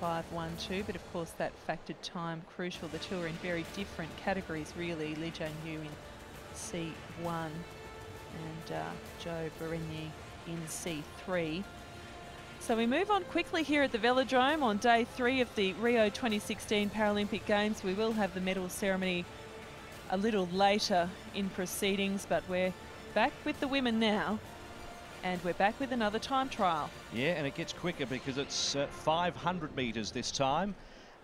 10.512. But of course, that factored time crucial. The two are in very different categories, really. Li Jian Yu in C1 and uh, Joe Berenyi in C3. So we move on quickly here at the Velodrome on day three of the Rio 2016 Paralympic Games. We will have the medal ceremony a little later in proceedings, but we're back with the women now. And we're back with another time trial. Yeah, and it gets quicker because it's uh, 500 metres this time.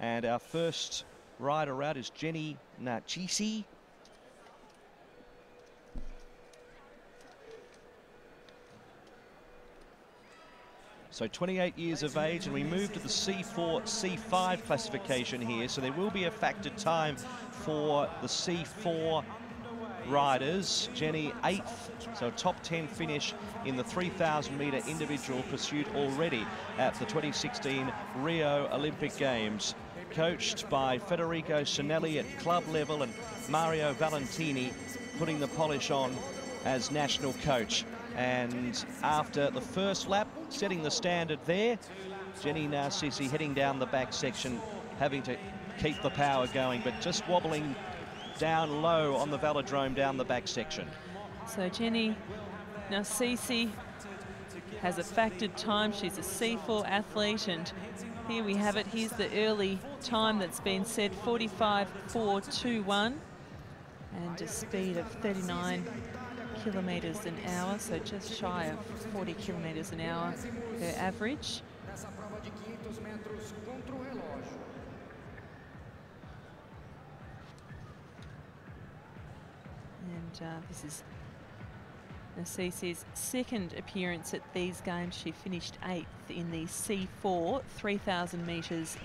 And our first rider out is Jenny Narcisi. So 28 years of age, and we move to the C4, C5 classification here. So there will be a factored time for the C4 riders. Jenny eighth, so top 10 finish in the 3,000 metre individual pursuit already at the 2016 Rio Olympic Games. Coached by Federico Sinelli at club level and Mario Valentini putting the polish on as national coach. And after the first lap, setting the standard there, Jenny Narcisi heading down the back section, having to keep the power going, but just wobbling down low on the velodrome down the back section. So Jenny Narcisi has a factored time. She's a C4 athlete and here we have it. Here's the early time that's been set, 45.421 and a speed of 39 kilometres an hour, so just shy of 40 kilometres an hour her average. And uh, this is Narcisi's second appearance at these games. She finished eighth in the C4, 3,000 metres